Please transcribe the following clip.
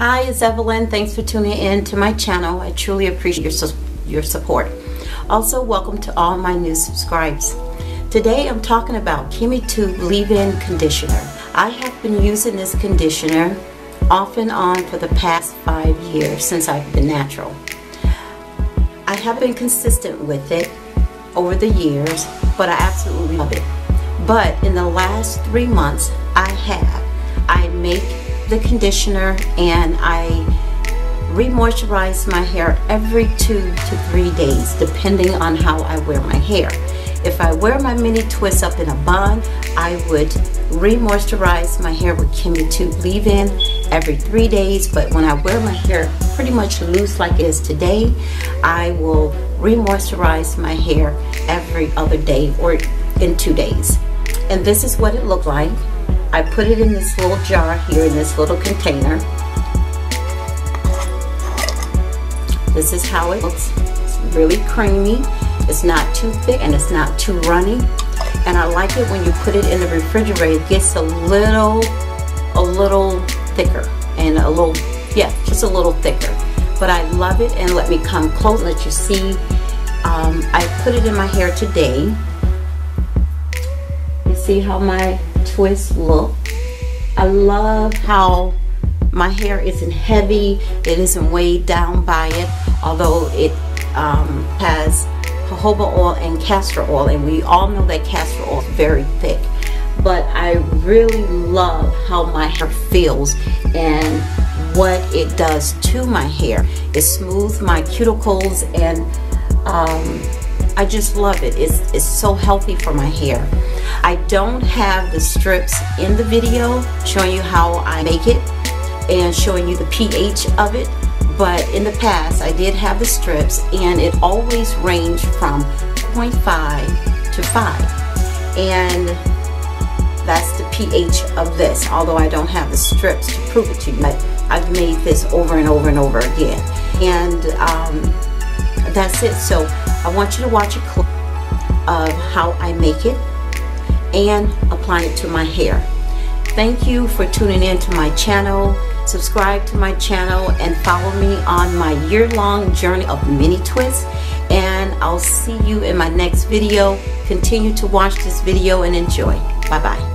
Hi, it's Evelyn. Thanks for tuning in to my channel. I truly appreciate your, su your support. Also, welcome to all my new subscribers. Today I'm talking about KimmayTube Leave-In Conditioner. I have been using this conditioner off and on for the past five years since I've been natural. I have been consistent with it over the years, but I absolutely love it. But in the last three months, I have. I make the conditioner and I re-moisturize my hair every two to three days, depending on how I wear my hair. If I wear my mini twist up in a bun, I would re-moisturize my hair with KimmayTube leave-in every three days. But when I wear my hair pretty much loose like it is today, I will re-moisturize my hair every other day or in two days. And this is what it looked like. I put it in this little jar here in this little container. This is how it looks. It's really creamy. It's not too thick and it's not too runny. And I like it when you put it in the refrigerator. It gets a little, a little thicker and a little, yeah, just a little thicker. But I love it and let me come close and let you see. Um, I put it in my hair today. You see how my twists look. I love how my hair isn't heavy, it isn't weighed down by it, although it um, has jojoba oil and castor oil, and we all know that castor oil is very thick. But I really love how my hair feels and what it does to my hair. It smooths my cuticles and um, I just love it. It's, it's so healthy for my hair. I don't have the strips in the video showing you how I make it and showing you the pH of it but in the past I did have the strips and it always ranged from 0.5 to 5 and that's the pH of this although I don't have the strips to prove it to you but I've made this over and over and over again and um, that's it so I want you to watch a clip of how I make it and apply it to my hair Thank you for tuning in to my channel. Subscribe to my channel and follow me on my year-long journey of mini twists. And I'll see you in my next video. Continue to watch this video and enjoy. Bye-bye.